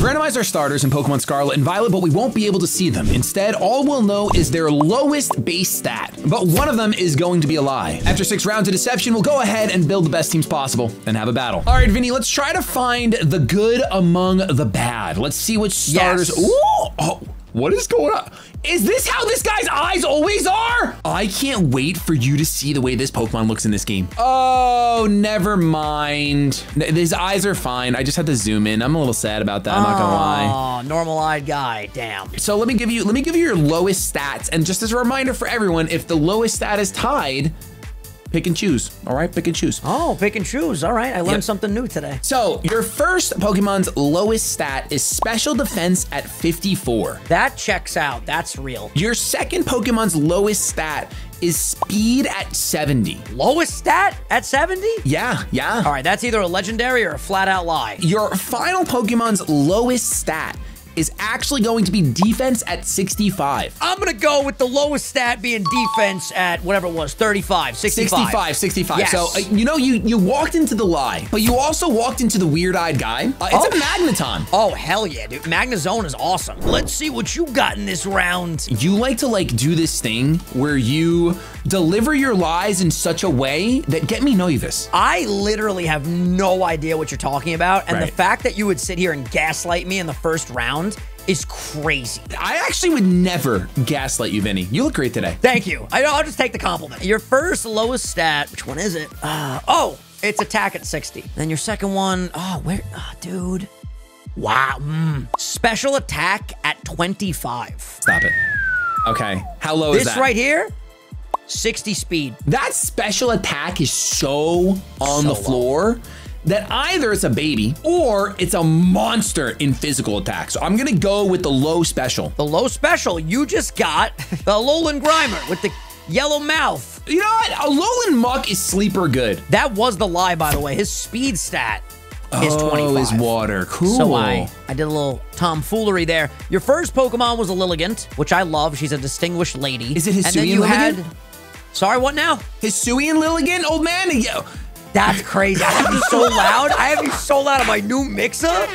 We've randomized our starters in Pokemon Scarlet and Violet, but we won't be able to see them. Instead, all we'll know is their lowest base stat. But one of them is going to be a lie. After six rounds of deception, we'll go ahead and build the best teams possible and have a battle. All right, Vinny, let's try to find the good among the bad. Let's see which starters. Yes. Ooh, oh, what is going on? Is this how this guy's eyes always are? I can't wait for you to see the way this Pokemon looks in this game. Oh, never mind. His eyes are fine. I just had to zoom in. I'm a little sad about that. I'm not gonna lie. Oh, normal-eyed guy. Damn. So let me give you let me give you your lowest stats, and just as a reminder for everyone, if the lowest stat is tied, pick and choose. All right, pick and choose. Oh, pick and choose. All right, I learned Yep. something new today. So your first Pokemon's lowest stat is Special Defense at 54. That checks out. That's real. Your second Pokemon's lowest stat is Speed at 70. Lowest stat at 70? Yeah, yeah. All right, that's either a legendary or a flat-out lie. Your final Pokemon's lowest stat is actually going to be Defense at 65. I'm gonna go with the lowest stat being defense at whatever it was, 35, 65. 65, 65. Yes. So, uh, you know, you you walked into the lie, but you also walked into the weird-eyed guy. Uh, it's Oh. a Magneton. Oh, hell yeah, dude. Magnezone is awesome. Let's see what you got in this round. You like to like do this thing where you deliver your lies in such a way that get me nervous. I literally have no idea what you're talking about, and the fact that you would sit here and gaslight me in the first round is crazy. I actually would never gaslight you, Vinny. You look great today. Thank you. I, I'll just take the compliment. Your first lowest stat, which one is it? Uh, oh, it's attack at 60. Then your second one, oh, where, oh, dude. Wow. mm. Special attack at 25. Stop it. Okay. How low is that? This right here, 60 speed. That special attack is so on So the low. That either it's a baby or it's a monster in physical attack. So I'm gonna go with the low special. The low special, you just got the Alolan Grimer with the yellow mouth. You know what? A Alolan Muck is sleeper good. That was the lie, by the way. His speed stat is oh, 25. is water. Cool. So I, I did a little tomfoolery there. Your first Pokemon was a Lilligant, which I love. She's a distinguished lady. Is it And then you had. Lilligant? Sorry, what now? Hisuian Lilligant, old man. That's crazy. I have you so loud. I have you so loud on my new mixer,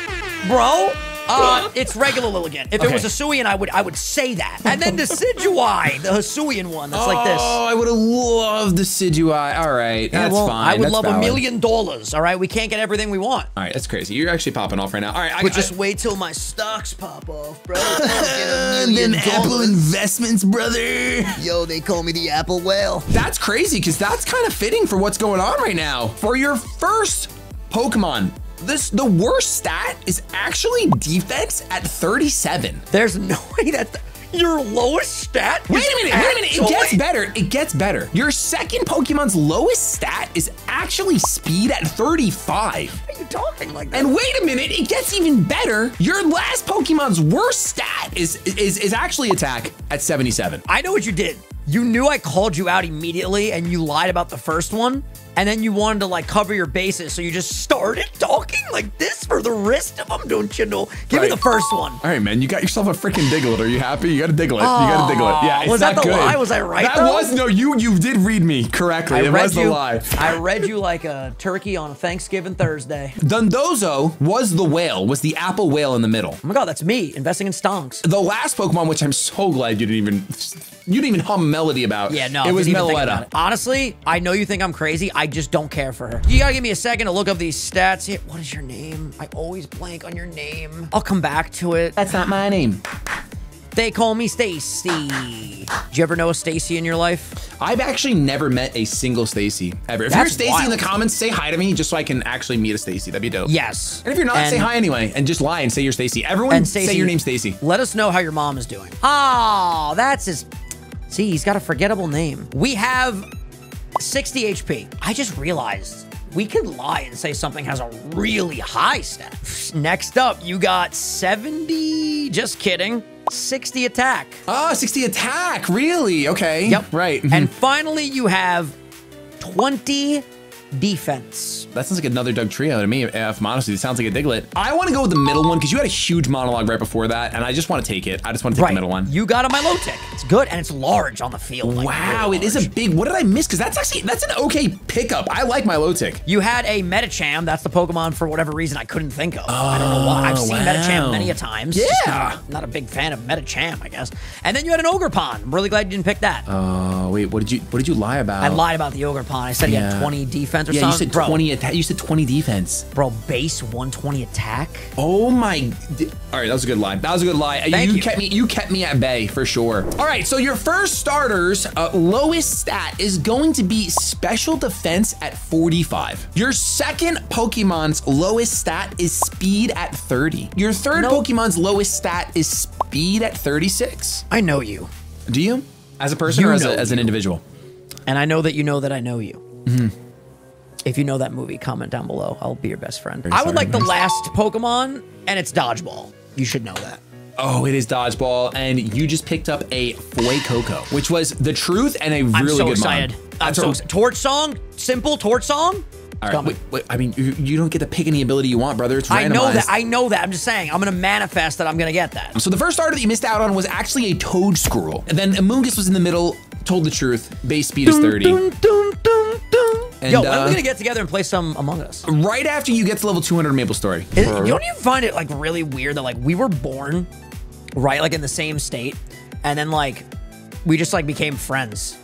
bro. Uh, it's regular Lilligant. If it Okay. was Hisuian, I would I would say that. And then Decidueye, the Hisuian one that's like this. Oh, I would have loved the Sidui. All right, Yeah, that's well, fine. I would That's love a million dollars. All right, we can't get everything we want. All right, that's crazy. You're actually popping off right now. All right, I, But I- just wait till my stocks pop off, bro. and then Apple Investments, brother. Yo, they call me the Apple Whale. That's crazy because that's kind of fitting for what's going on right now. For your first Pokemon, this the worst stat is actually defense at 37. There's no way that's your lowest stat. Wait a minute, wait a minute. It gets better. It gets better. Your second Pokemon's lowest stat is actually speed at 35. Why talking like that? And wait a minute, it gets even better. Your last Pokemon's worst stat is is is actually attack at 77. I know what you did. You knew I called you out immediately and you lied about the first one. And then you wanted to like cover your bases. So you just started talking like this for the rest of them, don't you know? Give me the first one. All right, man, you got yourself a freaking Diglett. Are you happy? You got a Diglett. you got a oh, Diglett. Yeah, it's was that not the good. lie? Was I right, That though? was no. You you did read me correctly. I it read was the lie. I read you like a turkey on a Thanksgiving Thursday. Dondozo was the whale. Was the apple whale in the middle? Oh my god, that's me investing in stonks. The last Pokemon, which I'm so glad you didn't even you didn't even hum a melody about. Yeah, no, it was didn't even think about Meloetta. Honestly, I know you think I'm crazy. I just don't care for her. You gotta give me a second to look up these stats. What is your name? I always blank on your name. I'll come back to it. That's not my name. They call me Stacy. Did you ever know a Stacy in your life? I've actually never met a single Stacy ever. If That's you're Stacy in the comments, say hi to me just so I can actually meet a Stacy. That'd be dope. Yes. And if you're not, And- say hi anyway, and just lie and say you're Stacy. Everyone And say your name Stacy. Let us know how your mom is doing. Oh, that's his. See, he's got a forgettable name. We have 60 HP. I just realized we could lie and say something has a really high stat. Next up, you got 70. Just kidding. 60 attack. Oh, 60 attack. Really? Okay. Yep. Right. And mhm. finally, you have 20 defense. That sounds like another Dugtrio to me. If I'm honest with you, it sounds like a Diglett. I want to go with the middle one because you had a huge monologue right before that, and I just want to take it. I just want to take Right. the middle one. You got a Milotic. It's good and it's large on the field. like, wow, really it is a big. What did I miss? Because that's actually that's an okay pickup. I like my low tick. You had a Medicham. That's the Pokemon for whatever reason I couldn't think of. I don't know why. I've seen Oh, wow. Medicham many a times. Yeah. Not, not a big fan of Medicham, I guess. And then you had an Ogre Ogerpon. I'm really glad you didn't pick that. Oh wait, what did you what did you lie about? I lied about the Ogre Ogerpon. I said he had 20 defense or Yeah, you said bro, twenty. attack. you said twenty defense. Bro, base 120 attack. Oh my! All right, that was a good lie. That was a good lie. Thank you. you. kept me. You kept me at bay for sure. All right, so your first starter's uh, lowest stat is going to be special defense at 45. Your second Pokemon's lowest stat is speed at 30. Your third No. Pokemon's lowest stat is speed at 36. I know you. Do you? As a person You or as, a, as an individual? And I know that you know that I know you. Mm-hmm. If you know that movie, comment down below. I'll be your best friend. Very I would sorry, like the Max. last Pokemon, and it's Dodgeball. You should know that. Oh, it is dodgeball, and you just picked up a Fuecoco, which was the truth and a really I'm so good excited. I'm so excited. Torch song, simple torch song. All right, wait, wait, I mean, you, you don't get to pick any ability you want, brother. It's randomized. I know that. I know that. I'm just saying. I'm gonna manifest that I'm gonna get that. so the first starter that you missed out on was actually a Toedscruel. And then Amoonguss was in the middle, told the truth. Base speed is 30. Dun, dun, dun, dun. And, Yo, when are uh, we gonna get together and play some Among Us? Right after you get to level 200 Maple Story. Is- don't you find it like really weird that like we were born right like in the same state, and then like we just like became friends.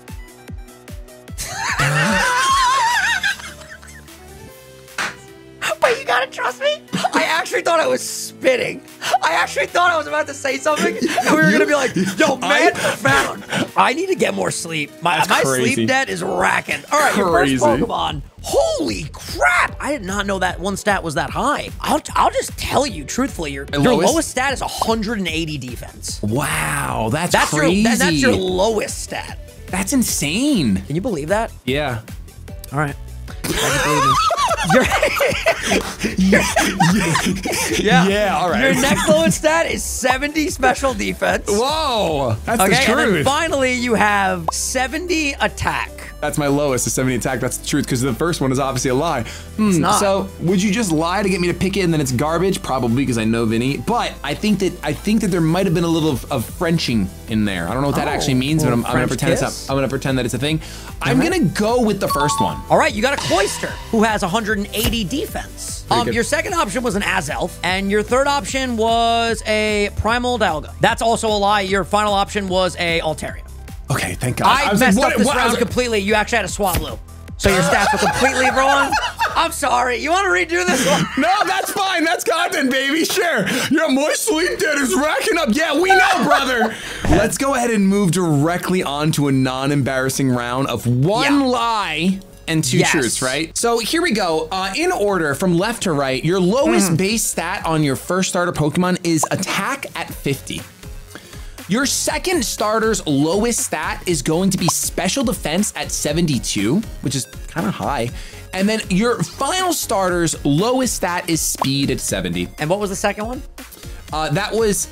Wait, you gotta trust me? I actually thought I was spitting. I actually thought I was about to say something, and we were gonna be like, "Yo, man, profound." I need to get more sleep. My my crazy. sleep debt is racking. All right, your first Pokemon. Holy crap! I did not know that one stat was that high. I'll I'll just tell you truthfully, your your lowest? lowest stat is 180 defense. Wow, that's, That's crazy. your that- that's your lowest stat. That's insane. Can you believe that? Yeah. All right. I can believe you. Your- yeah. Yeah, all right. Your next lowest stat is 70 special defense. Whoa, that's Okay, the and then finally you have 70 attack. That's my lowest, a 70 attack. That's the truth, because the first one is obviously a lie. Hmm, not. So, would you just lie to get me to pick it and then it's garbage? Probably, because I know Vinny. But I think that I think that there might have been a little of, of Frenching in there. I don't know what that Oh, actually means, but I'm, I'm gonna pretend it's not, I'm gonna pretend that it's a thing. I'm Uh-huh. gonna go with the first one. All right, you got a Cloyster who has 180 defense. Um, your second option was an Azelf, and your third option was a Primal Dialga. That's also a lie. Your final option was a Altaria. Okay, thank God. I, was messed like, up what- this what- round completely. You actually had a Swablu. So your stats were completely wrong. I'm sorry. You want to redo this one? No, that's fine. That's content, baby. Sure. Your my sleep debt is racking up. Yeah, we know, brother. Let's go ahead and move directly on to a non-embarrassing round of one Yeah. lie and two Yes. truths, right? So here we go. Uh, in order from left to right, your lowest Mm-hmm. base stat on your first starter Pokemon is attack at 50. Your second starter's lowest stat is going to be special defense at 72, which is kind of high. And then your final starter's lowest stat is speed at 70. And what was the second one? Uh, that was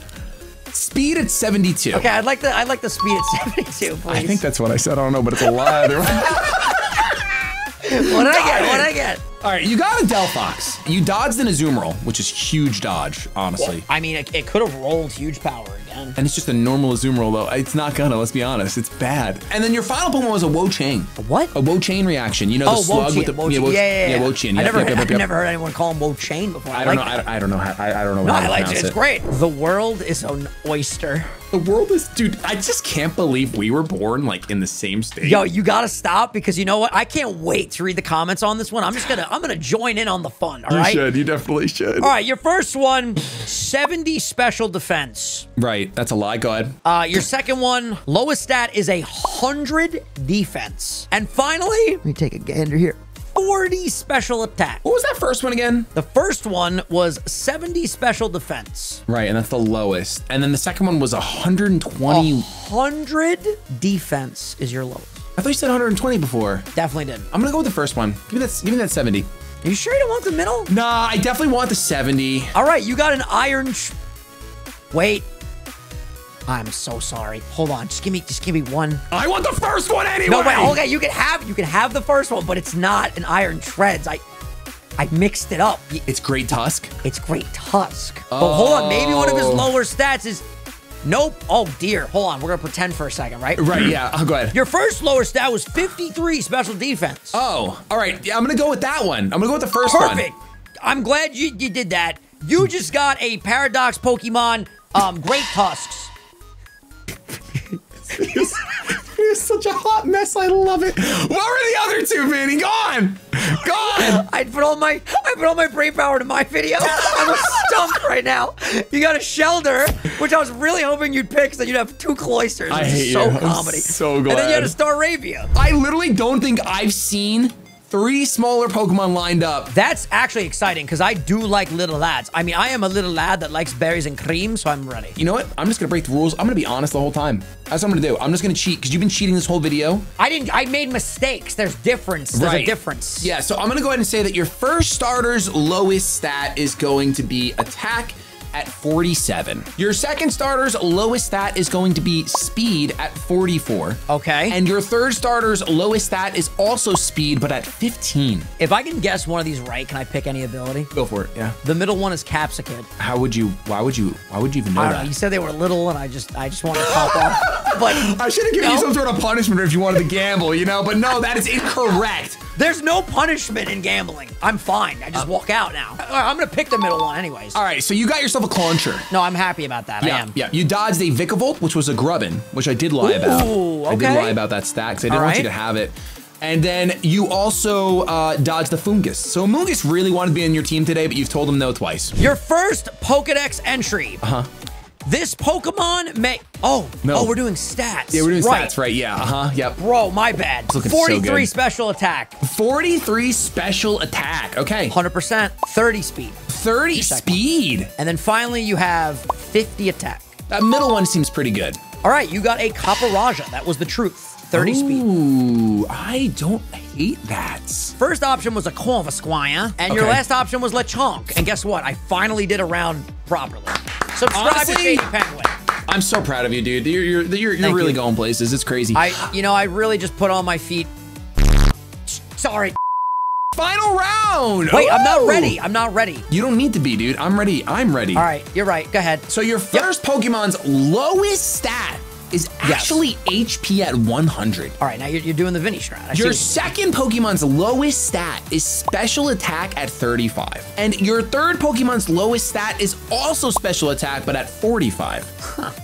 speed at 72. Okay, I'd like the I'd like the speed at 72, please. I think that's what I said. I don't know, but it's a lie. what did I get? What did I get? All right, you got a Delphox. You dodged an Azumarill, which is huge dodge, honestly. I mean, it, it could have rolled huge power again. And it's just a normal Azumarill, though. It's not gonna, let's be honest. It's bad. And then your final Pokemon was a Wo-Chain. What? A Wo-Chain reaction. You know the Oh, slug with the Wo-Chien. Wo- yeah, yeah, yeah. yeah, Wo-Chien. I never, yep, yep, I've yep. never heard anyone call him Wo Chain before. I, I don't like know. that. I, I don't know how. I, I don't know No, how I like it. It's great. The world is an oyster. The world is, dude. I just can't believe we were born like in the same state. Yo, you gotta stop because you know what? I can't wait to read the comments on this one. I'm just gonna I'm gonna join in on the fun. All you right. should. You definitely should. All right, your first one, 70 special defense. Right. That's a lie. Go ahead. Uh, your second one, lowest stat is a hundred defense. And finally, let me take a gander here. 40 special attack. What was that first one again? The first one was 70 special defense. Right, and that's the lowest. And then the second one was 120. 100 defense is your lowest. I thought you said 120 before. Definitely did. I'm gonna go with the first one. Give me that. Give me that 70. Are you sure you don't want the middle? Nah, I definitely want the 70. All right, you got an iron. Wait. I'm so sorry. Hold on. Just give me just give me one. I want the first one anyway. No, wait, okay, you can have you can have the first one, but it's not an iron treads. I I mixed it up. It's Great Tusk. It's great tusk. But hold on, maybe one of his Oh. lower stats is Nope. Oh dear. Hold on. We're gonna pretend for a second, right? Right, yeah. I'll go ahead. Your first lower stat was 53 special defense. Oh, all right. Yeah, I'm gonna go with that one. I'm gonna go with the first one. Perfect. I'm glad you, you did that. You just got a Paradox Pokemon, um, Great Tusks. It's such a hot mess. I love it. What were the other two, Vinny? Gone. Gone. I put all my I put all my brain power to my video. I'm stumped right now. You got a Shellder, which I was really hoping you'd pick, so you'd have two Cloysters. I hate so you. I'm comedy. so And then you had glad. a Staravia. I literally don't think I've seen three smaller Pokemon lined up. That's actually exciting because I do like little lads. I mean, I am a little lad that likes berries and cream, so I'm ready. You know what? I'm just gonna break the rules. I'm gonna be honest the whole time. That's what I'm gonna do. I'm just gonna cheat because you've been cheating this whole video. I didn't. I made mistakes. There's difference. There's a difference. Yeah, so I'm gonna go ahead and say that your first starter's lowest stat is going to be attack at 47. Your second starter's lowest stat is going to be speed at 44. Okay. And your third starter's lowest stat is also speed, but at 15. If I can guess one of these right, can I pick any ability? Go for it. Yeah. The middle one is Capsakid. How would you? Why would you? Why would you even know I don't that? know. You said they were little, and I just, I just wanted to pop off. But I should have given you some sort of punishment if you wanted to gamble, you know. But no, that is incorrect. There's no punishment in gambling. I'm fine. I just walk out now. I'm gonna pick the middle one, anyways. All right, so you got yourself a clauncher. No, I'm happy about that. I Yeah, am. yeah. You dodged a Vikavolt, which was a Grubbin, which I did lie about. Ooh, I did lie about that stack because I didn't want you to have it. And then you also uh, dodged the Fungus. So Mungus really wanted to be in your team today, but you've told him no twice. Your first Pokedex entry. Uh Uh-huh. This Pokemon may. Oh, No. oh, we're doing stats. Yeah, we're doing right. stats, right? Yeah, uh huh. Yep. Bro, my bad. looking so 43 good. special attack, 43 special attack. Okay. 100%, 30 speed. 30 speed. And then finally, you have 50 attack. That middle one seems pretty good. All right, you got a Copperajah. That was the truth. 30 speed. Ooh, I don't hate that. First option was a Corvisquire, and your last option was Lechonk. And guess what? I finally did a round properly. Subscribe to Shady Penguin. I'm so proud of you, dude. You're you're you're, you're really you. going places. It's crazy. I, you know, I really just put on my feet. Sorry. Final round. Wait, I'm not ready. I'm not ready. You don't need to be, dude. I'm ready. I'm ready. All right, you're right. Go ahead. So your first Pokemon's lowest stat is actually HP at 100. All right, now you're, you're doing the Vinny strat. I Your second Pokemon's lowest stat is special attack at 35. And your third Pokemon's lowest stat is also special attack, but at 45.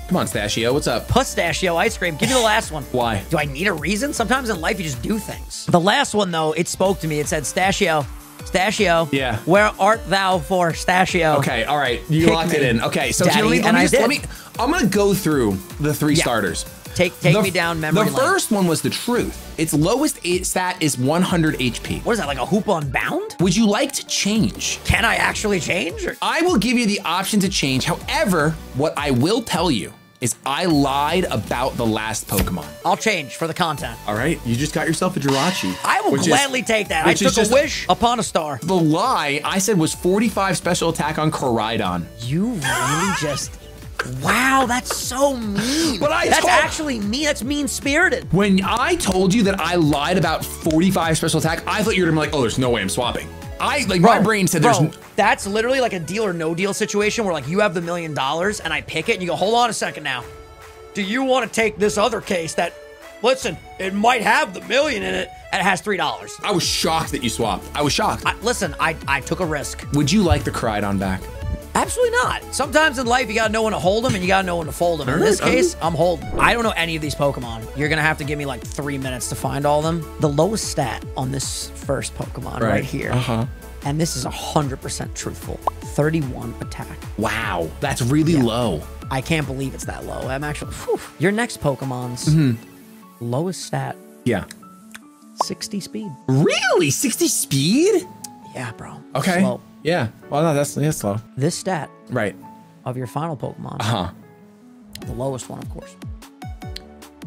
Come on, Stashio, what's up? Pistachio ice cream. Give me the last one. Why? Do I need a reason? Sometimes in life you just do things. The last one though, it spoke to me. It said, "Stachio, Stachio, Yeah. where art thou for Stachio?" Okay, all right. You Pick locked it in. Okay, so Daddy, let me, let me just, let me, I'm gonna go through the three Yeah. starters. Take take The me down memory The lane. first one was the truth. Its lowest stat is 100 HP. What is that? Like a Hoopa Unbound? Would you like to change? Can I actually change? Or- I will give you the option to change. However, what I will tell you is I lied about the last Pokemon. I'll change for the content. All right, you just got yourself a Jirachi. I will which is- gladly take that. I took a wish upon a star. The lie I said was 45 special attack on Koraidon. You really just. Wow, that's so mean. But I that's actually mean. That's mean spirited. When I told you that I lied about 45 special attack, I thought you were gonna be like, oh, there's no way I'm swapping. I like my brain said there's bro, that's literally like a deal or no deal situation where like you have the million dollars and I pick it and you go, hold on a second now. Do you want to take this other case that, listen, it might have the million in it and it has three dollars? I was shocked that you swapped. I was shocked. I, listen, I I took a risk. Would you like the Koraidon back? Absolutely not. Sometimes in life you gotta know when to hold them and you gotta know when to fold them. In this case, I'm holding. I don't know any of these Pokemon. You're gonna have to give me like three minutes to find all of them. The lowest stat on this first Pokemon right, here, Uh-huh. and this is hundred percent truthful. 31 attack. Wow, that's really low. I can't believe it's that low. I'm actually. Whew. Your next Pokemon's Mm-hmm. lowest stat, Yeah. 60 speed. Really? 60 speed? Yeah, bro. Okay. Slow. Yeah. Well, no, that's that's slow. This stat Right. of your final Pokemon, Uh Huh. the lowest one, of course.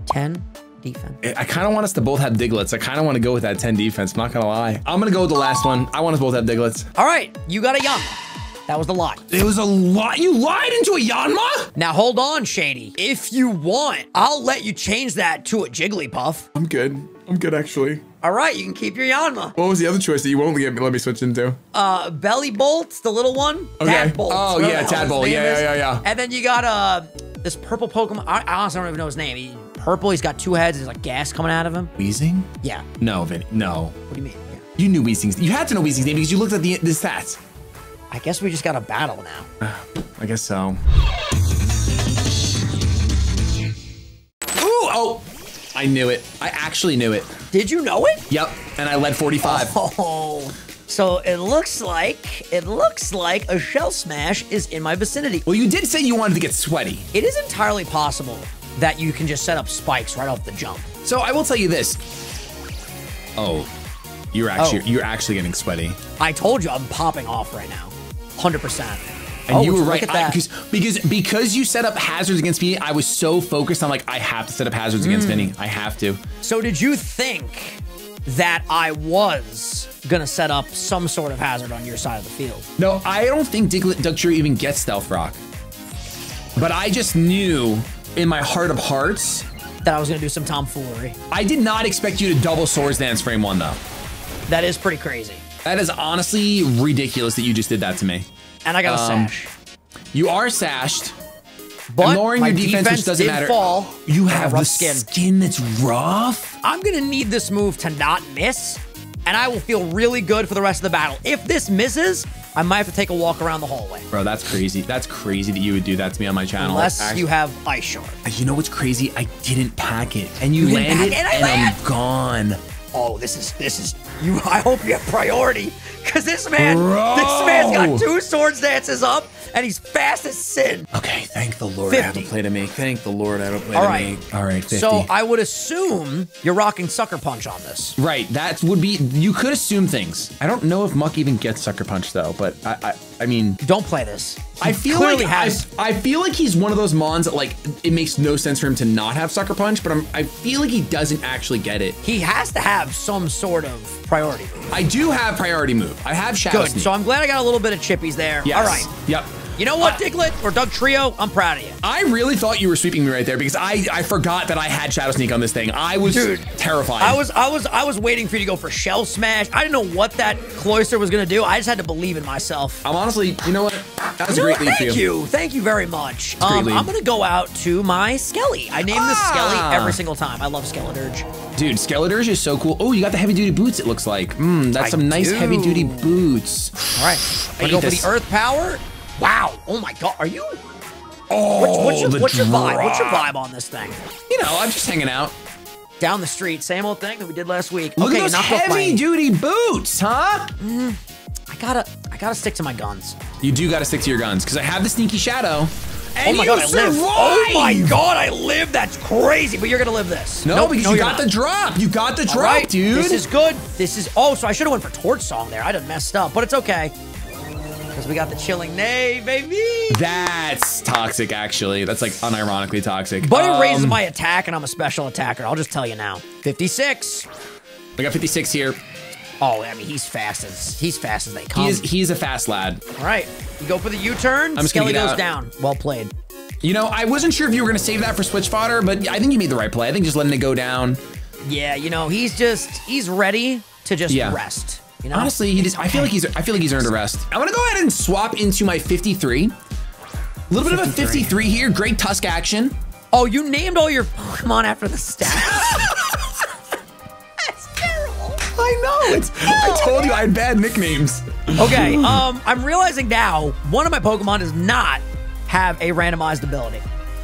10 defense. I kind of want us to both have Digletts. I kind of want to go with that 10 defense. I'm not gonna lie. I'm gonna go with the last one. I want us both to have Digletts. All right, you got a young. That was the lie. It was a lot. You lied into a Yanma? Now hold on, Shady. If you want, I'll let you change that to a Jigglypuff. I'm good. I'm good actually. All right, you can keep your Yanma. What was the other choice that you won't let me, let me switch into? Uh, Bellibolt, the little one. Okay. Tadbulb. Oh, whatever yeah, the hell his Tadbulb. Yeah, yeah, yeah, yeah. And then you got uh this purple Pokemon. I, I honestly don't even know his name. He, purple. He's got two heads. There's like gas coming out of him. Weezing? Yeah. No, Vin. No. What do you mean? Yeah. You knew Weezing's. You had to know Weezing's name because you looked at the the stats. I guess we just got a battle now. I guess so. Ooh! Oh! I knew it. I actually knew it. Did you know it? Yep. And I led 45. Oh. So it looks like it looks like a shell smash is in my vicinity. Well, you did say you wanted to get sweaty. It is entirely possible that you can just set up spikes right off the jump. So I will tell you this. Oh. You're oh. actually Oh. you're actually getting sweaty. I told you I'm popping off right now. 100%. And oh, you were right At that. because because because you set up hazards against me. I was so focused on like I have to set up hazards against Hmm. Vinny. I have to. So did you think that I was gonna set up some sort of hazard on your side of the field? No, I don't think Diglett Dugtrio even gets Stealth Rock. But I just knew in my heart of hearts, That I was gonna do some tomfoolery. I did not expect you to double Swords Dance frame one though. That is pretty crazy. That is honestly ridiculous that you just did that to me. And I got a Um, sash. You are sashed. But and lowering your defense, defense which doesn't matter. fall. You have rough the skin. skin that's rough. I'm gonna need this move to not miss, and I will feel really good for the rest of the battle. If this misses, I might have to take a walk around the hallway. Bro, that's crazy. That's crazy that you would do that to me on my channel. Unless Actually- you have Ice Shard. You know what's crazy? I didn't pack it, and you, You landed, I and. I'm gone. Oh, this is this is you. I hope you have priority, cause this man, Bro. this man's got two swords dances up, and he's fast as sin. Okay, thank the Lord. I 50. haven't played a me. Thank the Lord. I don't play All a right. me. All right, 50. So I would assume you're rocking Sucker Punch on this. right, that would be. You could assume things. I don't know if Muck even gets Sucker Punch though, but I, I, I mean, Don't play this. I feel like has. I, I feel like he's one of those mons that like it makes no sense for him to not have Sucker Punch, but I'm, I feel like he doesn't actually get it. he has to have some sort of priority. I do have priority move. I have Shadow Good. Sneak. So I'm glad I got a little bit of chippies there. Yes. All right. Yep. You know what, Uh, Diglett or Dugtrio? I'm proud of you. I really thought you were sweeping me right there because I, I forgot that I had Shadow Sneak on this thing. I was Dude, terrified. I was I was I was waiting for you to go for Shell Smash. I didn't know what that Cloyster was gonna do. I just had to believe in myself. I'm honestly, you know what? That was You a great lead for Thank you. you. Thank you very much. Um. I'm gonna go out to my Skelly. I name this Ah. Skelly every single time. I love Skeledirge. Dude, Skeledirge is so cool. Oh, you got the heavy duty boots, it looks like. Hmm, that's I some nice do. heavy duty boots. All right. I go hate for the Earth Power. Wow. Oh my God. Are you? Oh, What's, what's your the what's your vibe? What's your vibe on this thing? You know, I'm just hanging out. Down the street, same old thing that we did last week. Look okay, at those knocked off heavy my- duty boots, huh? Mm, I gotta I gotta stick to my guns. You do got to stick to your guns because I have the sneaky shadow. Oh and oh my you god, I live. Oh my god, I live. That's crazy. But you're gonna live this. No, Nope, because no, you got not. the drop. You got the drop, right, dude. This is good. This is. Oh, so I should have went for Torch Song there. I done messed up, but it's okay. Because we got the Chilling Neigh, baby. That's toxic, actually. That's like unironically toxic. But it Um, raises my attack, and I'm a special attacker. I'll just tell you now. 56. I got 56 here. Oh, I mean, he's fast as he's fast as they come. He is he's a fast lad. All right, you go for the U-turn. I'm just gonna Skelly goes out. down. Well played. You know, I wasn't sure if you were gonna save that for switch fodder, but I think you made the right play. I think just letting it go down. Yeah, you know, he's just he's ready to just Yeah. rest. You know, Honestly, he just I feel like he's I feel like he's earned a rest. I'm gonna go ahead and swap into my 53. A little bit of a 53. 53 here. Great Tusk action. Oh, you named all your Pokemon after the stats. That's terrible. I know. It's I told you I had bad nicknames. Okay, um, I'm realizing now one of my Pokemon does not have a randomized ability.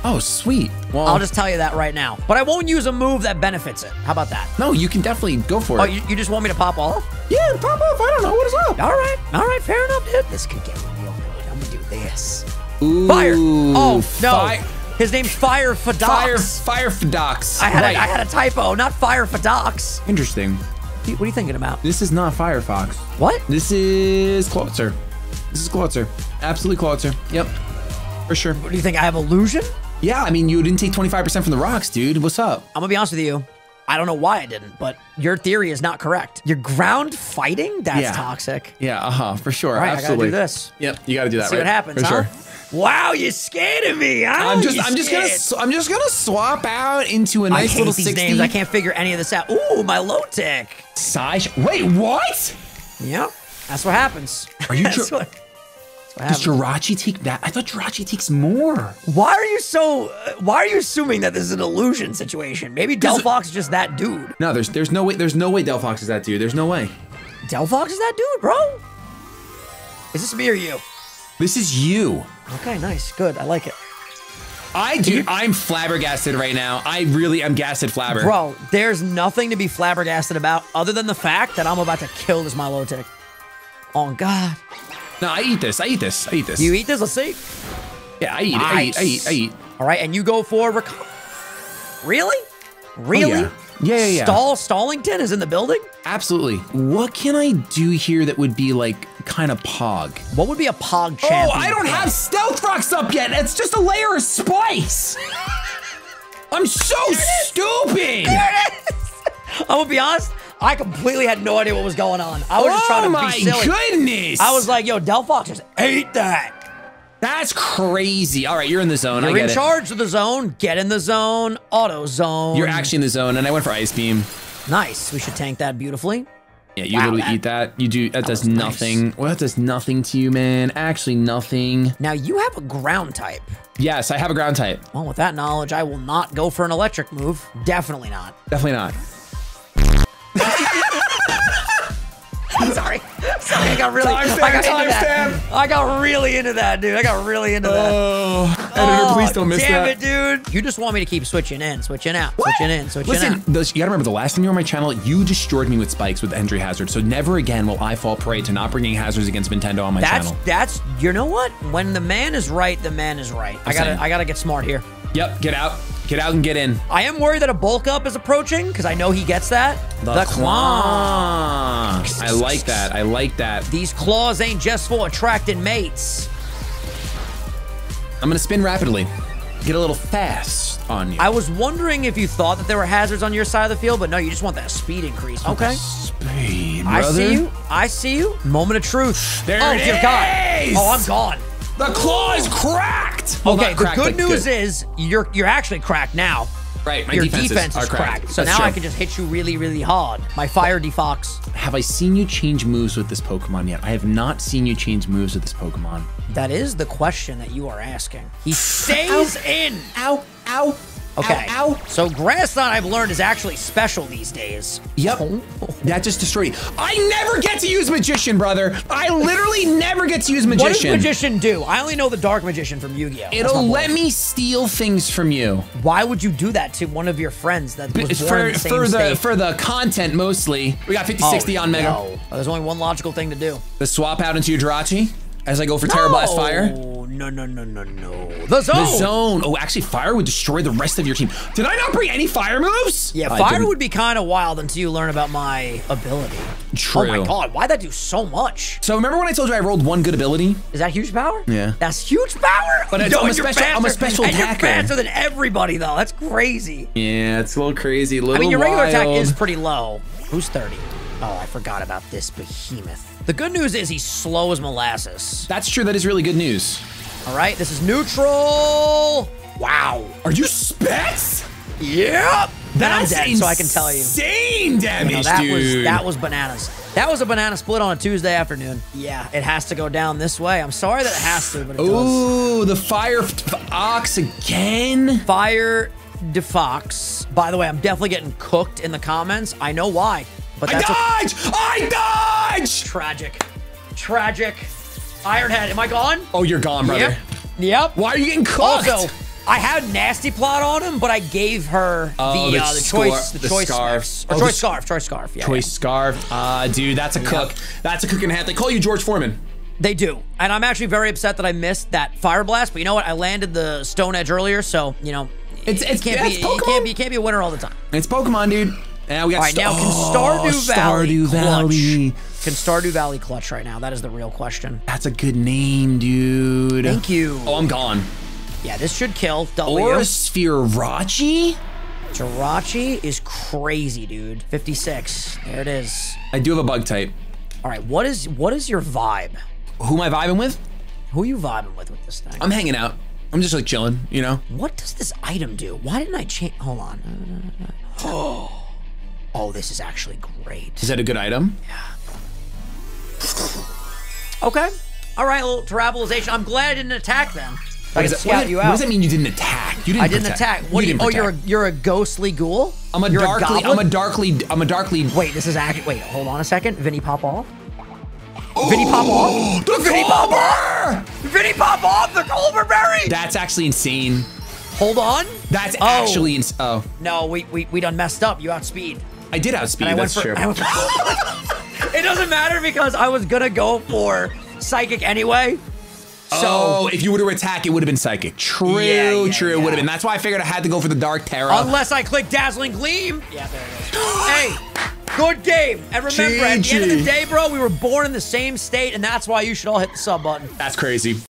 Oh, sweet. Well, I'll just tell you that right now. But I won't use a move that benefits it. How about that? no. You can definitely go for oh, it. Oh, you, you just want me to pop off? yeah, pop off. I don't know what is up. All right, all right, fair enough, dude. This could get real good. I'm gonna do this. Ooh, Fire! Oh no, Fi- his name's Fire Fadox. fire, fire. I had right. a, I had a typo, not Fire Fadox. Interesting. What are you- what are you thinking about? This is not Firefox. What? This is Clawitzer. This is Clawitzer. Absolutely Clawitzer. Yep. For sure. What do you think? I have illusion? Yeah, I mean, you didn't take 25% from the rocks, dude. What's up? I'm gonna be honest with you. I don't know why I didn't, but your theory is not correct. You're ground fighting? That's Yeah. toxic. Yeah, uh huh, for sure. All right, Absolutely. I gotta do this. Yep, you gotta do that. See what happens, For huh? sure. Wow, you scared of me, huh? I'm just, You I'm just gonna, I'm just gonna swap out into a I nice hate little these 60. names. I can't figure any of this out. Ooh, my low tech. Saj. Wait, what? Yep, that's what happens. Are you that's that's what Does. Jirachi take that? I thought Jirachi takes more. Why are you so? Why are you assuming that this is an illusion situation? Maybe Delphox is just that dude. No, there's, there's no way, there's no way Delphox is that dude. There's no way. Delphox is that dude, bro. Is this me or you? This is you. Okay, nice, good. I like it, I do. I'm flabbergasted right now. I really am gasted flabber. bro. There's nothing to be flabbergasted about other than the fact that I'm about to kill this Milotic. Oh God, No, I eat this. I eat this. I eat this. you eat this? Let's see. yeah, I eat. it. I eat. I eat. I eat. All right, and you go for Really? Really? Oh, yeah. Yeah, yeah, yeah. Stall Stallington is in the building. Absolutely. What can I do here that would be like kind of pog? What would be a Pog champion? Oh. I don't have stealth rocks up yet. It's just a layer of spice. I'm so stupid. I'm gonna be honest. I completely had no idea what was going on. I was just trying oh to my be silly. goodness. I was like, "Yo, Delphox just ate that." that's crazy. All right, you're in the zone. I You're get in it. charge of the zone. Get in the zone. Auto zone. You're actually in the zone, and I went for ice beam. nice. We should tank that beautifully. Yeah, you Wow, literally that- eat that. You do. That, does was nice. nothing. Well, that does nothing to you, man. Actually, nothing. Now you have a ground type. Yes, I have a ground type. Well, with that knowledge, I will not go for an electric move. Definitely not. Definitely not. Sorry. Sorry, I got really, I Timestamp, got into that. timestamp. I got really into that, dude. I got really into that. Oh, editor, oh, please don't miss damn that. it, dude. You just want me to keep switching in, switching out, What? switching in, switching Listen, out. those, you gotta remember the last time you were on my channel, you destroyed me with spikes with entry hazard. So never again will I fall prey to not bringing hazards against Vintendo on my That's channel. that's you know what? When the man is right, the man is right. I gotta saying. I gotta get smart here. Yep, get out, get out and get in. I am worried that a bulk up is approaching because I know he gets that. The, claw. claw. I like that. I like that. These claws ain't just for attracting mates. I'm gonna spin rapidly. Get a little fast on you. I was wondering if you thought that there were hazards on your side of the field, but no, you just want that speed increase. Okay. Speed, brother. I see you. I see you. Moment of truth. There oh, it dear God. Oh, I'm gone. The claw is cracked. Well, Okay, not the cracked, good but news is you're you're actually cracked now. right. My Your defenses defense are is cracked. So That's now true. I can just hit you really, really hard. My fire defox. Have I seen you change moves with this Pokemon yet? I have not seen you change moves with this Pokemon. That is the question that you are asking. He stays in. Ow! Ow! Okay. Ow! ow. So Grassthon, I've learned, is actually special these days. Yep. Oh. That just destroyed you. I never get to use Magician, brother. I literally never get to use magician. What does Magician. Do? I only know the Dark Magician from Yu-Gi-Oh. It'll let me steal things from you. Why would you do that to one of your friends that was born for in the same for the state? for the content mostly. We got 50 Oh, 60 on Mega. no. Oh, there's only one logical thing to do. The swap out into your Jirachi as I go for Tera Blast Fire. No, no, no, no, no. The zone. The zone. Oh, actually, fire would destroy the rest of your team. Did I not bring any fire moves? Yeah, I fire didn't. would be kind of wild until you learn about my ability. True. Oh my god, why'd that do so much? So remember when I told you I rolled one good ability? Is that huge power? Yeah. That's huge power? But it's- Yo, I'm a you're special- I'm a faster- special and attacker. You're faster than everybody, though. That's crazy. Yeah, it's a little crazy. A little I mean, your regular attack is pretty low. Who's 30? Oh, I forgot about this behemoth. The good news is he's slow as molasses. That's true. That is really good news. All right, this is neutral. Wow. Are you Specs? Yep. That's dead, so I can tell you. Insane damage, You know, that was that was bananas. That was a banana split on a Tuesday afternoon. Yeah, it has to go down this way. I'm sorry that it has to, but it does. Ooh, the fire ox again. Fire Defox. By the way, I'm definitely getting cooked in the comments. I know why, but I that's a- dodge! I dodge! tragic. Tragic. Ironhead, am I gone? Oh, you're gone, brother. Yep. Yep. Why are you getting cooked? Also, I had nasty plot on him, but I gave her Oh, the the uh, the score- choice the, the choice scarf. Smiths. or Oh, choice the scarf, choice scarf. Yeah, Choice yeah. scarf. Ah, dude, that's a cook. That's a cook and a half. They call you George Foreman. They do, and I'm actually very upset that I missed that fire blast. But you know what? I landed the stone edge earlier, so you know It's- it can't yeah, be it's you Pokemon. can't be you can't be a winner all the time. It's Pokemon, dude. Now we got All right, now can Oh, Stardew Valley Stardew Valley. clutch? Can Stardew Valley clutch right now? That is the real question. That's a good name, dude. Thank you. Oh, I'm gone. Yeah, this should kill W. Or a Spherachi? Jirachi is crazy, dude. 56. There it is. I do have a bug type. All right, what is what is your vibe? Who am I vibing with? Who are you vibing with with this thing? I'm hanging out. I'm just like chilling, you know? what does this item do? Why didn't I change? Hold on. Oh, Oh, this is actually great. Is that a good item? Yeah. okay. All right, a little travelization. I'm glad I didn't attack them. I What can does, that, scout what, does- what does that mean you didn't attack? You didn't I didn't protect. attack. What you do you, didn't oh, you're a you're a ghostly ghoul. I'm a you're darkly, goblin? I'm a darkly, I'm a darkly. Wait, this is actually. Wait, hold on a second. Vinny pop off. Oh, Vinny pop off. The Vinny pop Culver! off. Vinny pop off the Colbur Berry. That's actually insane. Hold on. That's Oh. actually ins- oh. No, we we we done messed up. You outspeed. I did outspeed. And I went That's for. true. I went for- it doesn't matter because I was gonna go for psychic anyway. So oh, if you were to attack, it would have been psychic. True, Yeah, yeah, true. It yeah. would have been. That's why I figured I had to go for the dark terror. unless I click dazzling gleam. Yeah, there it is. hey, good game. And remember, at the end of the day, bro, we were born in the same state, and that's why you should all hit the sub button. That's crazy.